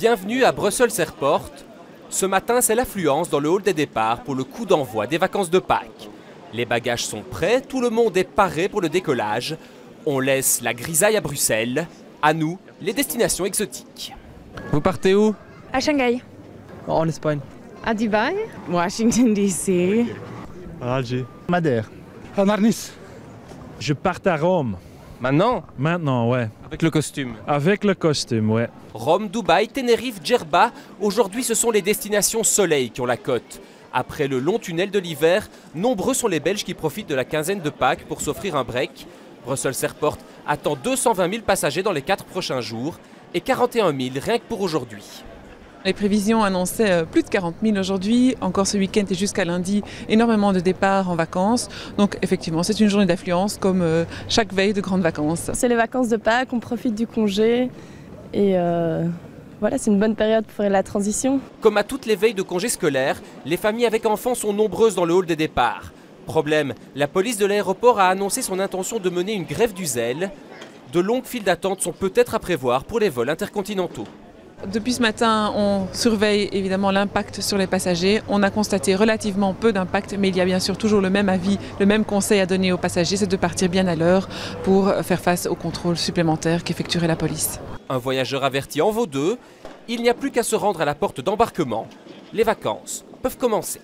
Bienvenue à Brussels Airport. Ce matin, c'est l'affluence dans le hall des départs pour le coup d'envoi des vacances de Pâques. Les bagages sont prêts, tout le monde est paré pour le décollage. On laisse la grisaille à Bruxelles. À nous, les destinations exotiques. Vous partez où? À Shanghai. En Espagne. À Dubaï. Washington DC. À Alger. Madère. À Narnis. Je pars à Rome. Maintenant? Maintenant, ouais. Avec le costume. Avec le costume, ouais. Rome, Dubaï, Tenerife, Djerba, aujourd'hui ce sont les destinations soleil qui ont la cote. Après le long tunnel de l'hiver, nombreux sont les Belges qui profitent de la quinzaine de Pâques pour s'offrir un break. Brussels Airport attend 220 000 passagers dans les 4 prochains jours et 41 000 rien que pour aujourd'hui. Les prévisions annonçaient euh, plus de 40 000 aujourd'hui, encore ce week-end et jusqu'à lundi, énormément de départs en vacances. Donc effectivement, c'est une journée d'affluence comme euh, chaque veille de grandes vacances. C'est les vacances de Pâques, on profite du congé et euh, voilà, c'est une bonne période pour faire la transition. Comme à toutes les veilles de congés scolaires, les familles avec enfants sont nombreuses dans le hall des départs. Problème, la police de l'aéroport a annoncé son intention de mener une grève du zèle. De longues files d'attente sont peut-être à prévoir pour les vols intercontinentaux. Depuis ce matin, on surveille évidemment l'impact sur les passagers. On a constaté relativement peu d'impact, mais il y a bien sûr toujours le même avis, le même conseil à donner aux passagers, c'est de partir bien à l'heure pour faire face aux contrôles supplémentaires qu'effectuerait la police. Un voyageur averti en vaut deux. Il n'y a plus qu'à se rendre à la porte d'embarquement. Les vacances peuvent commencer.